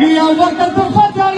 هي وردة الخطر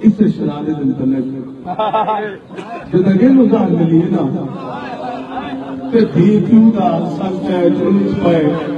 اس شرارے دن کرنے جب اگے مزار ملی نا تے دھی پیو دا سچ ہے چنس پے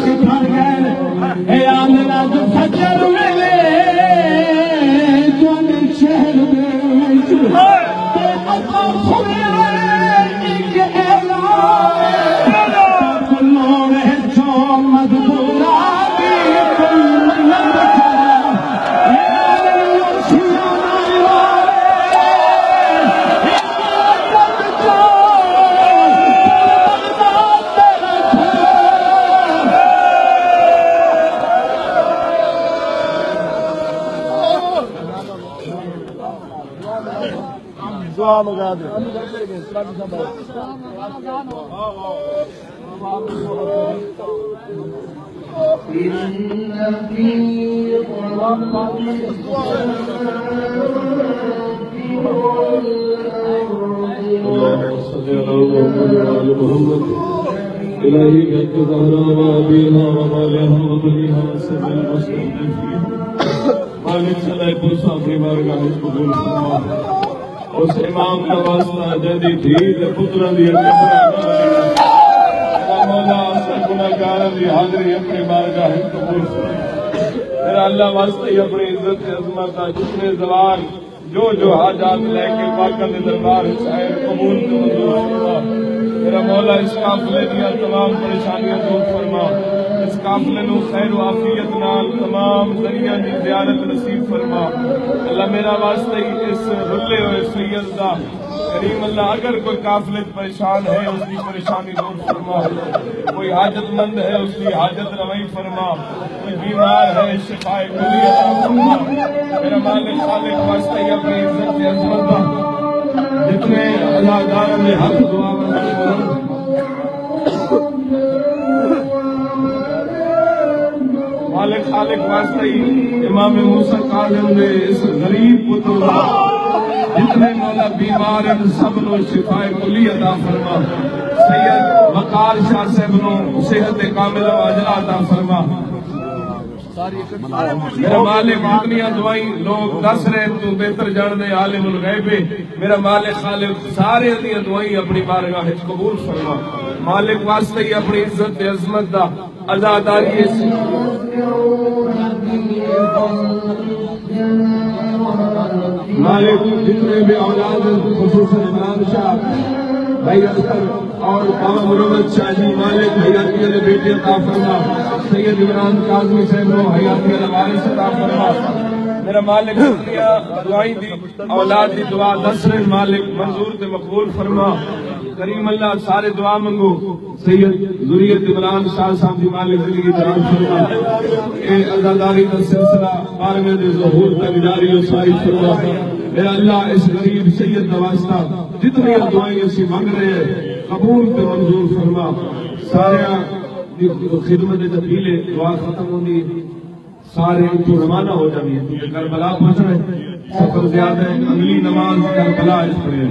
Aşkı kar gel. Ey anına dur دعاء إن في خلق السماوات والأرض اللهم إلهي وسبع مالك صلاح بارگاہ قبول فرما اس امام کا واسطہ جدی تھی تے پترا دی مولا اس دی حاضری اپنی بارگاہ قبول فرما میرا اللہ واسطے اپنی عزت عظمت کا جتنے زوال، جو جو حاجات لے کے پاکہ دربار شاعر قبول منظور فرما میرا مولا، اس قافلے دیا تمام پریشانیاں دور فرما اس قافلے نو خیر و عافیت نال تمام ذریعہ دی زیارت نصیب فرما اللہ میرا واسطے ہی اس رلے ہوئے سید دا۔ کریم اللہ، اگر کوئی قافلے پریشان ہے، اس کی پریشانی دور فرما کوئی حاجت مند ہے، اس کی حاجت روائی فرما کوئی بیمار ہے، شفائے کلی عطا فرما میرا مالک خالق واسطے ہی اپنی عزت عظمت جتنے اداکار نے حق دعا مالک خالق واسطے ہی امام موسیٰ قادم نے اس غریب پتر جتنے مولا بیمار ہیں، سب نو شفائے کلی عطا فرما۔ سید وقار شاہ صاحب نو صحت کامل و اجلا عطا فرما۔ میرا مالک اتنی دعائیں لوگ دس رہے تو بہتر جاننے عالم الغیب میرا مالک خالق سارے دیا دعائیں اپنی بارگاہ وچ قبول فرما۔ مالک واسطے ہی اپنی عزت تے عظمت دا عزاداری اس مالک جتنے بھی اولاد خصوصاً عمران شاہ بھائی اختر اور بابا مرمت شاہ جی مالک علی بیٹی عطا فرما۔ سید عمران کاظمی صاحب کو حیاتی علی وارث عطا فرما میرا مالک دنیا دعائیں دی، اولاد دی دعا نصر مالک منظور تے مقبول فرما۔ کریم اللہ سارے دعا منگو۔ سید ذریت عمران شاہ صاحب دی مالک زندگی جان فرما۔ اے عزاداری کا سلسلہ بارہویں دے ظہور تک جاری و ساری فرما۔ اے اللہ اس غریب سید نواستا جتنی دعائیں اسی مانگ رہے ہیں، قبول تے منظور فرما۔ سارے خدمت تبدیلے دعا ختم ہوندی سارے تو روانہ ہو جائیں کیونکہ کربلا پہنچ رہے سفر زیادہ ہے، اگلی نماز کربلا اس پڑے